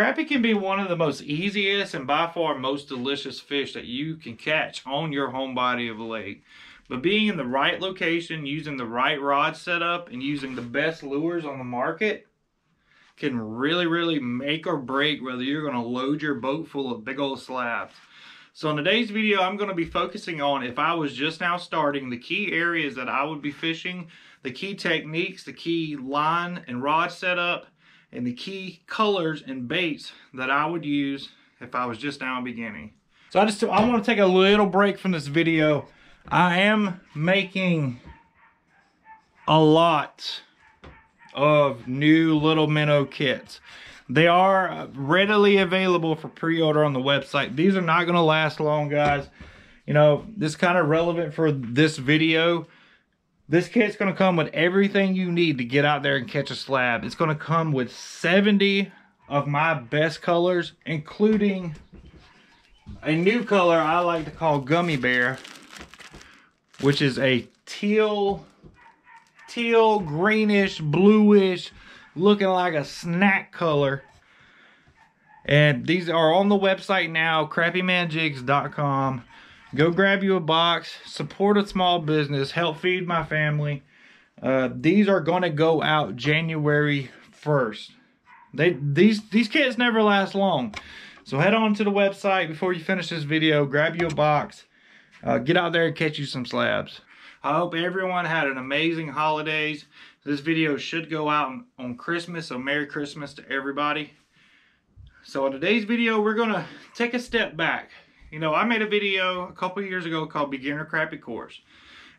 Crappie can be one of the most easiest and by far most delicious fish that you can catch on your home body of a lake. But being in the right location, using the right rod setup, and using the best lures on the market can really, really make or break whether you're going to load your boat full of big old slabs. So in today's video, I'm going to be focusing on if I was just now starting, the key areas that I would be fishing, the key techniques, the key line and rod setup, and the key colors and baits that I would use if I was just now beginning. So I just I want to take a little break from this video. I am making a lot of new little minnow kits. They are readily available for pre-order on the website. These are not going to last long, guys. You know, this kind of relevant for this video. This kit's to come with everything you need to get out there and catch a slab. It's to come with 70 of my best colors, including a new color I like to call Gummy Bear, which is a teal, teal, greenish, bluish, looking like a snack color. And these are on the website now, crappiemanjigs.com. Go grab you a box, support a small business, help feed my family. Uh, these are going to go out January 1st. They these these kits never last long. So head on to the website before you finish this video, grab you a box, uh, get out there and catch you some slabs. I hope everyone had an amazing holidays. This video should go out on Christmas, so Merry Christmas to everybody. So in today's video, we're gonna take a step back. You know, I made a video a couple years ago called Beginner Crappie Course.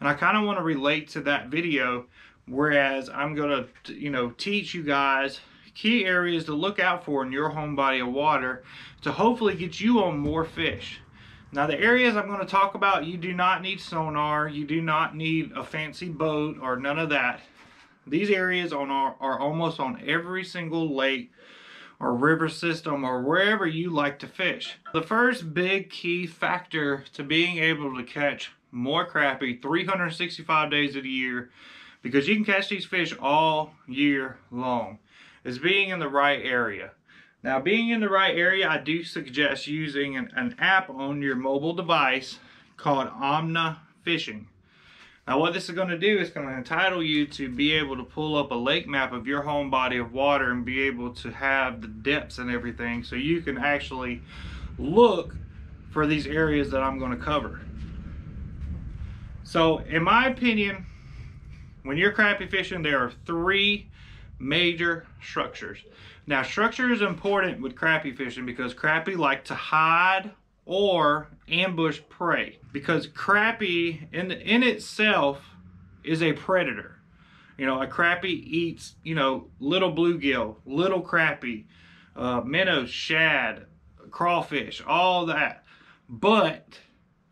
And I kind of want to relate to that video, whereas I'm going to, you know, teach you guys key areas to look out for in your home body of water to hopefully get you on more fish. Now the areas I'm going to talk about, you do not need sonar, you do not need a fancy boat or none of that. These areas on are, are almost on every single lake or river system or wherever you like to fish. The first big key factor to being able to catch more crappie 365 days of the year because you can catch these fish all year long is being in the right area. Now being in the right area, I do suggest using an, an app on your mobile device called Omnia Fishing. Now what this is going to do is going to entitle you to be able to pull up a lake map of your home body of water and be able to have the depths and everything so you can actually look for these areas that I'm going to cover. So in my opinion, when you're crappie fishing, there are three major structures. Now structure is important with crappie fishing because crappie like to hide or ambush prey because crappie in, in itself is a predator. You know, a crappie eats, you know, little bluegill, little crappie, uh, minnows, shad, crawfish, all that. But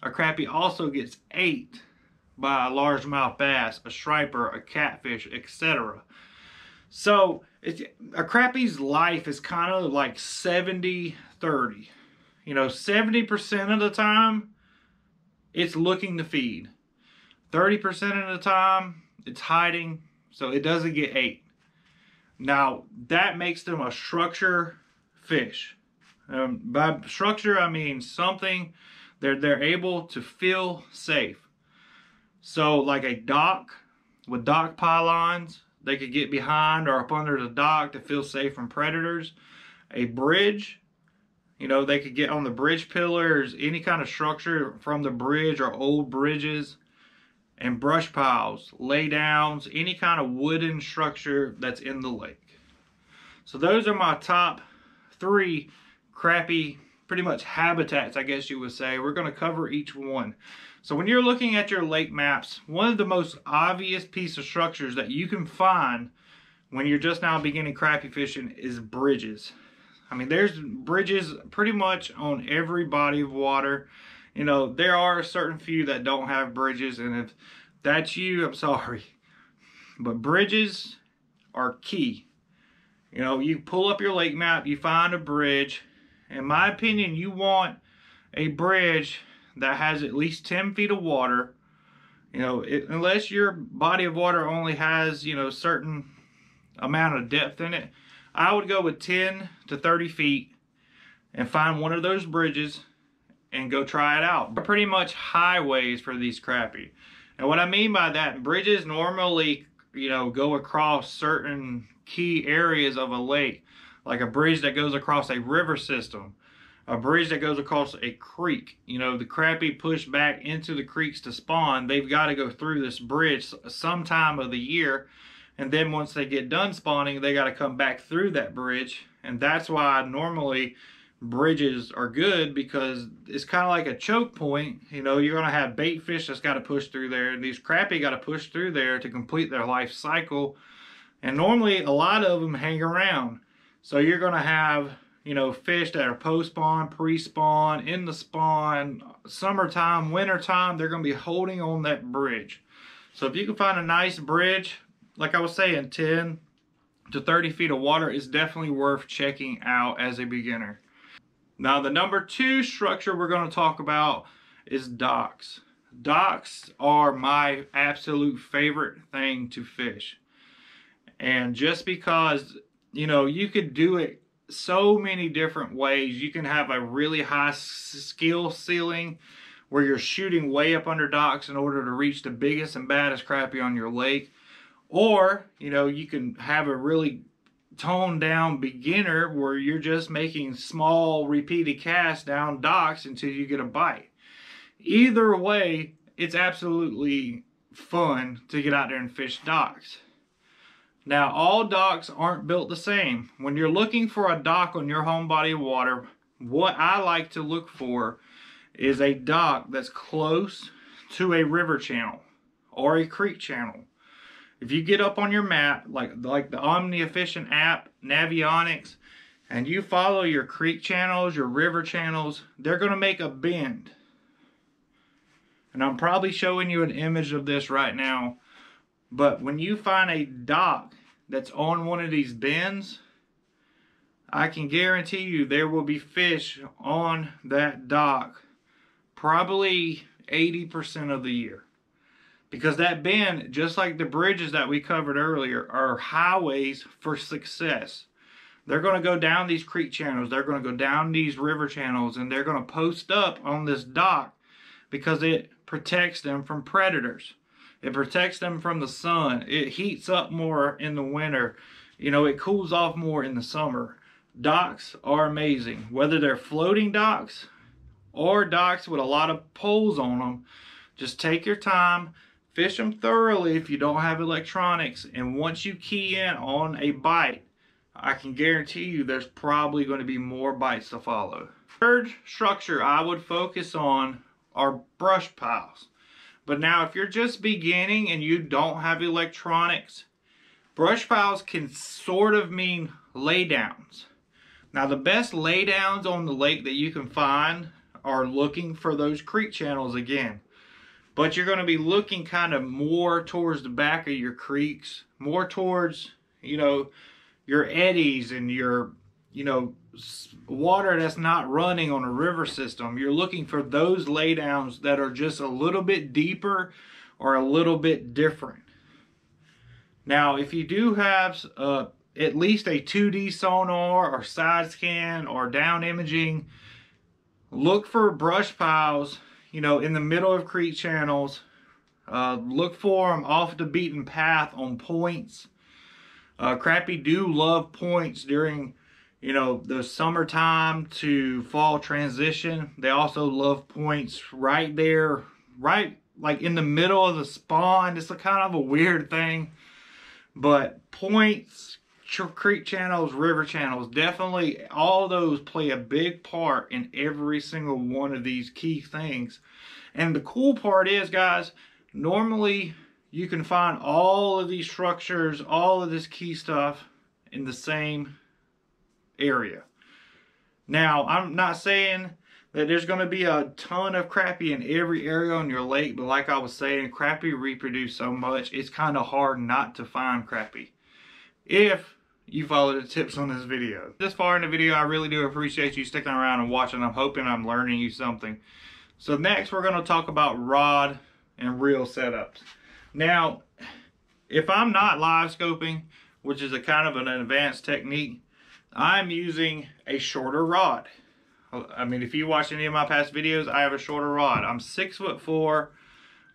a crappie also gets ate by a largemouth bass, a striper, a catfish, etc. So a crappie's life is kind of like 70 30 you know, 70% of the time, it's looking to feed. 30% of the time, it's hiding, so it doesn't get ate. Now, that makes them a structure fish. Um, by structure, I mean something they're, they're able to feel safe. So like a dock with dock pylons, they could get behind or up under the dock to feel safe from predators. A bridge, you know, they could get on the bridge pillars, any kind of structure from the bridge or old bridges and brush piles, lay downs, any kind of wooden structure that's in the lake. So those are my top three crappy, pretty much habitats, I guess you would say. We're going to cover each one. So when you're looking at your lake maps, one of the most obvious piece of structures that you can find when you're just now beginning crappie fishing is bridges. I mean, there's bridges pretty much on every body of water. You know, there are a certain few that don't have bridges, and if that's you, I'm sorry. But bridges are key. You know, you pull up your lake map, you find a bridge. In my opinion, you want a bridge that has at least 10 feet of water. You know, it, unless your body of water only has, you know, certain amount of depth in it, I would go with 10 to 30 feet and find one of those bridges and go try it out. They're pretty much highways for these crappie. And what I mean by that, bridges normally, you know, go across certain key areas of a lake, like a bridge that goes across a river system, a bridge that goes across a creek. You know, the crappie push back into the creeks to spawn. They've got to go through this bridge some time of the year. And then once they get done spawning, they got to come back through that bridge. And that's why normally bridges are good because it's kind of like a choke point. You know, you're going to have bait fish that's got to push through there. And these crappie got to push through there to complete their life cycle. And normally a lot of them hang around. So you're going to have, you know, fish that are post-spawn, pre-spawn, in the spawn, summertime, wintertime, they're going to be holding on that bridge. So if you can find a nice bridge, like I was saying, 10 to 30 feet of water is definitely worth checking out as a beginner. Now the number two structure we're going to talk about is docks. Docks are my absolute favorite thing to fish. And just because, you know, you could do it so many different ways. You can have a really high skill ceiling where you're shooting way up under docks in order to reach the biggest and baddest crappie on your lake. Or, you know, you can have a really toned down beginner where you're just making small repeated casts down docks until you get a bite. Either way, it's absolutely fun to get out there and fish docks. Now, all docks aren't built the same. When you're looking for a dock on your home body of water, what I like to look for is a dock that's close to a river channel or a creek channel. If you get up on your map, like, like the Omnia Fishing app, Navionics, and you follow your creek channels, your river channels, they're going to make a bend. And I'm probably showing you an image of this right now. But when you find a dock that's on one of these bends, I can guarantee you there will be fish on that dock probably 80% of the year. Because that bend, just like the bridges that we covered earlier, are highways for success. They're going to go down these creek channels. They're going to go down these river channels. And they're going to post up on this dock because it protects them from predators. It protects them from the sun. It heats up more in the winter. You know, it cools off more in the summer. Docks are amazing. Whether they're floating docks or docks with a lot of poles on them, just take your time Fish them thoroughly if you don't have electronics. And once you key in on a bite, I can guarantee you there's probably going to be more bites to follow. Third structure I would focus on are brush piles. But now if you're just beginning and you don't have electronics, brush piles can sort of mean laydowns. Now the best laydowns on the lake that you can find are looking for those creek channels again but you're going to be looking kind of more towards the back of your creeks, more towards, you know, your eddies and your, you know, water that's not running on a river system. You're looking for those laydowns that are just a little bit deeper or a little bit different. Now, if you do have uh, at least a 2D sonar or side scan or down imaging, look for brush piles you know, in the middle of creek channels. Uh, look for them off the beaten path on points. Uh, crappie do love points during, you know, the summertime to fall transition. They also love points right there, right like in the middle of the spawn. It's a kind of a weird thing. But points, creek channels, river channels, definitely all those play a big part in every single one of these key things. And the cool part is, guys, normally you can find all of these structures, all of this key stuff in the same area. Now, I'm not saying that there's going to be a ton of crappie in every area on your lake, but like I was saying, crappie reproduce so much, it's kind of hard not to find crappie. If you follow the tips on this video. This far in the video, I really do appreciate you sticking around and watching. I'm hoping I'm learning you something. So next, we're going to talk about rod and reel setups. Now, if I'm not live scoping, which is a kind of an advanced technique, I'm using a shorter rod. I mean, if you watch any of my past videos, I have a shorter rod. I'm six foot four.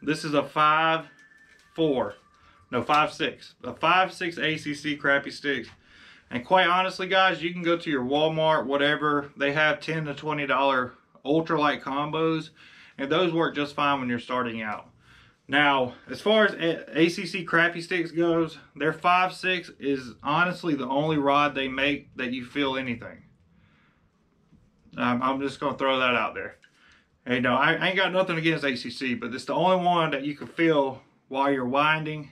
This is a five four, no five six, a five six ACC Crappie Stix. And quite honestly, guys, you can go to your Walmart, whatever. They have 10 to $20 ultralight combos, and those work just fine when you're starting out. Now, as far as ACC Crappie Stix goes, their 5.6 is honestly the only rod they make that you feel anything. Um, I'm just going to throw that out there. Hey, no, I, I ain't got nothing against ACC, but it's the only one that you can feel while you're winding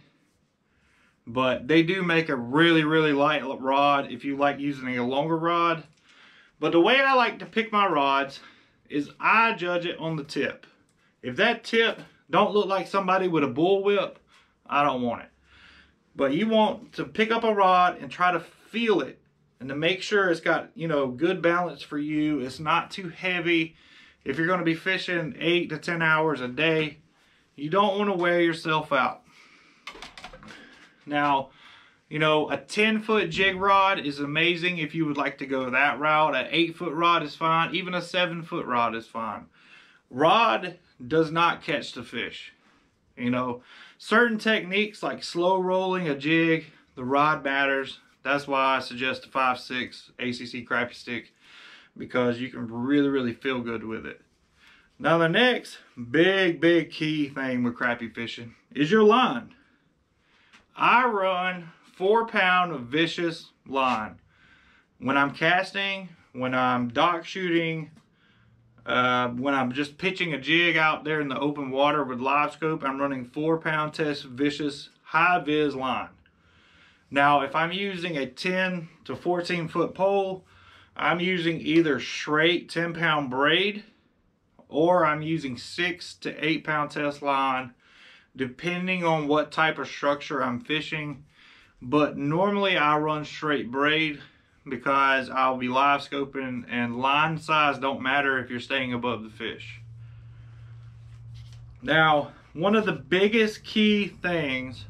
but they do make a really, really light rod if you like using a longer rod. But the way I like to pick my rods is I judge it on the tip. If that tip don't look like somebody with a bull whip, I don't want it. But you want to pick up a rod and try to feel it and to make sure it's got, you know, good balance for you. It's not too heavy. If you're going to be fishing 8 to 10 hours a day, you don't want to wear yourself out. Now, you know, a 10 foot jig rod is amazing if you would like to go that route. An 8 foot rod is fine. Even a 7 foot rod is fine. Rod does not catch the fish. You know, certain techniques like slow rolling a jig, the rod matters. That's why I suggest a 5.6 ACC crappie stick because you can really, really feel good with it. Now the next big, big key thing with crappie fishing is your line. I run four pound of vicious line. When I'm casting, when I'm dock shooting, uh, when I'm just pitching a jig out there in the open water with Livescope, I'm running four pound test vicious high vis line. Now, if I'm using a 10 to 14 foot pole, I'm using either straight 10 pound braid or I'm using six to eight pound test line depending on what type of structure I'm fishing. But normally I run straight braid because I'll be live scoping and line size don't matter if you're staying above the fish. Now, one of the biggest key things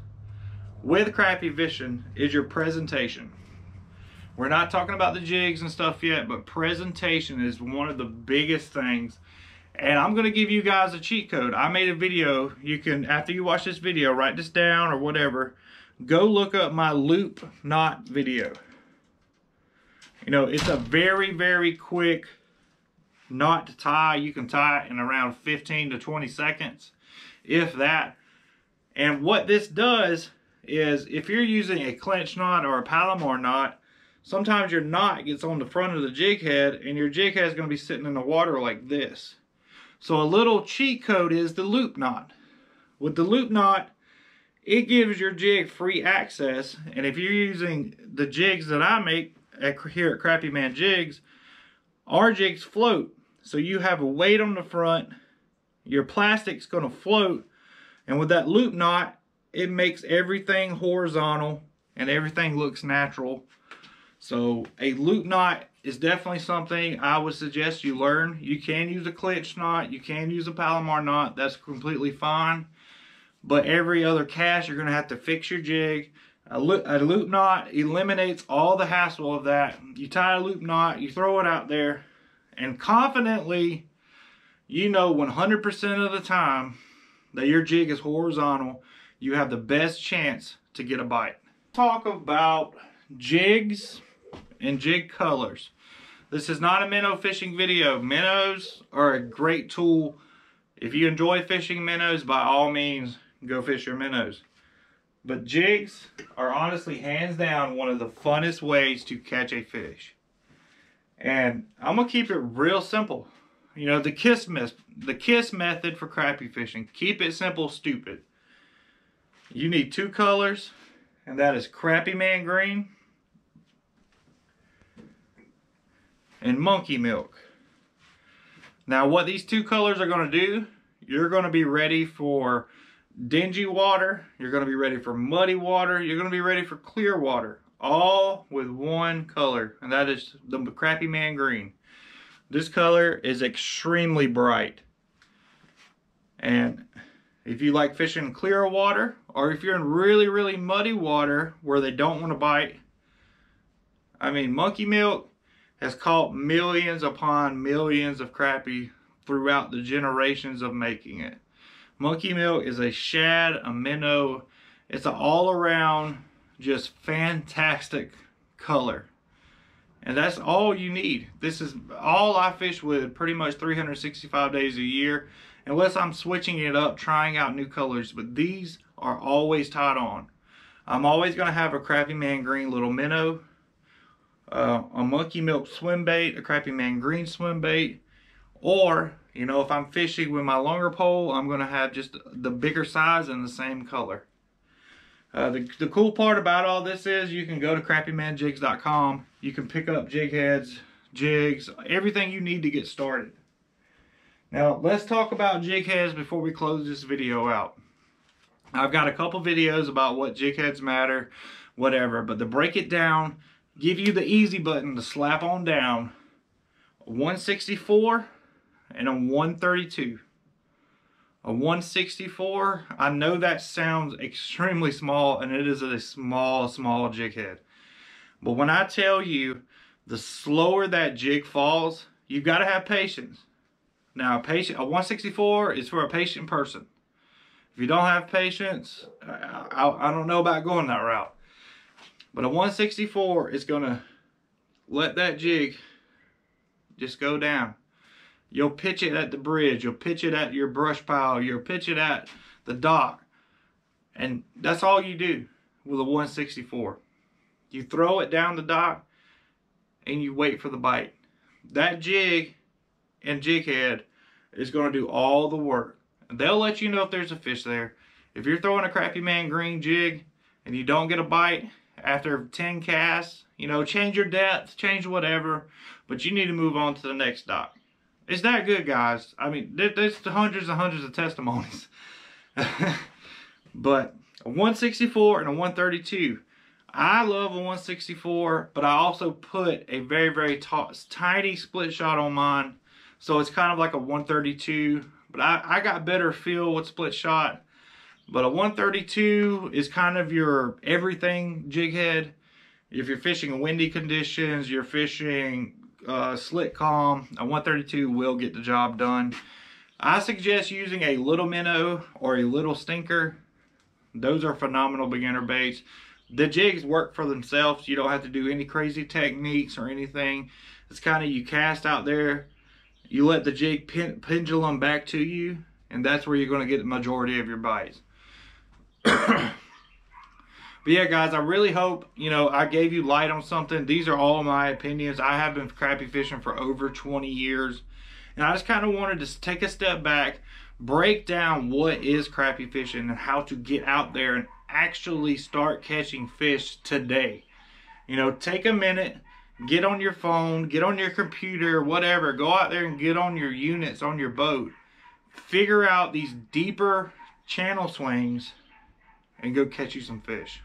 with crappie fishing is your presentation. We're not talking about the jigs and stuff yet, but presentation is one of the biggest things and I'm to give you guys a cheat code. I made a video. You can, after you watch this video, write this down or whatever. Go look up my loop knot video. You know, it's a very, very quick knot to tie. You can tie it in around 15 to 20 seconds, if that. And what this does is if you're using a clench knot or a Palomar knot, sometimes your knot gets on the front of the jig head and your jig head is going to be sitting in the water like this. So a little cheat code is the loop knot. With the loop knot, it gives your jig free access. And if you're using the jigs that I make at, here at Crappie Man Jigs, our jigs float. So you have a weight on the front, your plastic's gonna float, and with that loop knot, it makes everything horizontal and everything looks natural. So a loop knot is definitely something I would suggest you learn. You can use a clench knot, you can use a Palomar knot, that's completely fine. But every other cast, you're gonna have to fix your jig. A loop, a loop knot eliminates all the hassle of that. You tie a loop knot, you throw it out there, and confidently, you know 100% of the time that your jig is horizontal, you have the best chance to get a bite. Talk about jigs and jig colors. This is not a minnow fishing video. Minnows are a great tool. If you enjoy fishing minnows, by all means, go fish your minnows. But jigs are honestly hands down one of the funnest ways to catch a fish. And I'm gonna keep it real simple. You know, the kiss the kiss method for crappie fishing. Keep it simple, stupid. You need two colors, and that is crappie man green and monkey milk. Now what these two colors are going to do, you're going to be ready for dingy water, you're going to be ready for muddy water, you're going to be ready for clear water, all with one color, and that is the Crappie Man Green. This color is extremely bright. And if you like fishing clear water, or if you're in really, really muddy water where they don't want to bite, I mean, monkey milk has caught millions upon millions of crappie throughout the generations of making it. Monkey milk is a shad, a minnow. It's an all around just fantastic color. And that's all you need. This is all I fish with pretty much 365 days a year. Unless I'm switching it up, trying out new colors. But these are always tied on. I'm always going to have a Crappie Man Green little minnow. Uh, a Monkey Milk swim bait, a Crappie Man Green swim bait. Or, you know, if I'm fishing with my longer pole, I'm to have just the bigger size and the same color. Uh, the, the cool part about all this is you can go to crappiemanjigs.com. You can pick up jig heads, jigs, everything you need to get started. Now, let's talk about jig heads before we close this video out. I've got a couple videos about what jig heads matter, whatever, but to break it down, give you the easy button to slap on down, 164 and a 132. A 164, I know that sounds extremely small and it is a small, small jig head. But when I tell you the slower that jig falls, you've got to have patience. Now, a, patient, a 164 is for a patient person. If you don't have patience, I, I, I don't know about going that route. But a 164 is going to let that jig just go down. You'll pitch it at the bridge. You'll pitch it at your brush pile. You'll pitch it at the dock. And that's all you do with a 164. You throw it down the dock and you wait for the bite. That jig and jig head is going to do all the work. They'll let you know if there's a fish there. If you're throwing a crappie man green jig and you don't get a bite after 10 casts, you know, change your depth, change whatever, but you need to move on to the next dock. It's that good, guys. I mean, there's hundreds and hundreds of testimonies. but a 164 and a 132. I love a 164, but I also put a very, very tiny split shot on mine. So it's kind of like a 132. But I, I got better feel with split shot. But a 132 is kind of your everything jig head. If you're fishing windy conditions, you're fishing uh, slick calm, a 132 will get the job done. I suggest using a little minnow or a little stinker. Those are phenomenal beginner baits. The jigs work for themselves. You don't have to do any crazy techniques or anything. It's kind of you cast out there, you let the jig pen, pendulum back to you, and that's where you're going to get the majority of your bites. But yeah, guys, I really hope, you know, I gave you light on something. These are all my opinions. I have been crappie fishing for over 20 years. And I just kind of wanted to take a step back, break down what is crappie fishing and how to get out there and actually start catching fish today. You know, take a minute, get on your phone, get on your computer, whatever. Go out there and get on your units on your boat. Figure out these deeper channel swings and go catch you some fish.